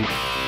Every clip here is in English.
Thank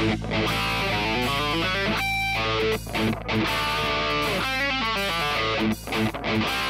Thank you.